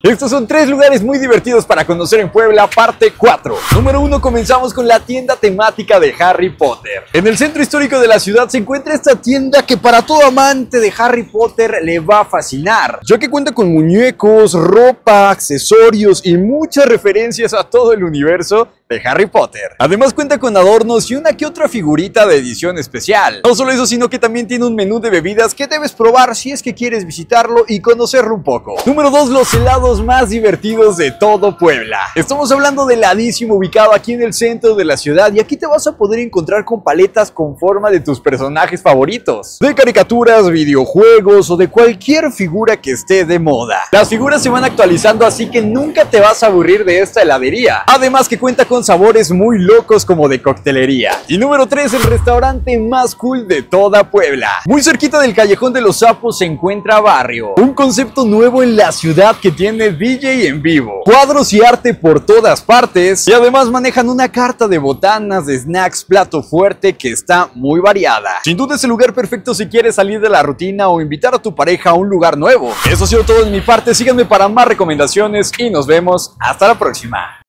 Estos son tres lugares muy divertidos para conocer en Puebla, parte 4. Número 1, comenzamos con la tienda temática de Harry Potter. En el centro histórico de la ciudad se encuentra esta tienda que para todo amante de Harry Potter le va a fascinar, ya que cuenta con muñecos, ropa, accesorios y muchas referencias a todo el universo de Harry Potter. Además cuenta con adornos y una que otra figurita de edición especial. No solo eso, sino que también tiene un menú de bebidas que debes probar si es que quieres visitarlo y conocerlo un poco. Número 2, los helados más divertidos de todo Puebla. Estamos hablando del heladísimo ubicado aquí en el centro de la ciudad y aquí te vas a poder encontrar con paletas con forma de tus personajes favoritos. De caricaturas, videojuegos o de cualquier figura que esté de moda. Las figuras se van actualizando así que nunca te vas a aburrir de esta heladería. Además que cuenta con sabores muy locos como de coctelería. Y número 3, el restaurante más cool de toda Puebla. Muy cerquita del Callejón de los Sapos se encuentra Barrio, un concepto nuevo en la ciudad que tiene DJ en vivo, cuadros y arte por todas partes y además manejan una carta de botanas, de snacks, plato fuerte que está muy variada. Sin duda es el lugar perfecto si quieres salir de la rutina o invitar a tu pareja a un lugar nuevo. Eso ha sido todo de mi parte, síganme para más recomendaciones y nos vemos hasta la próxima.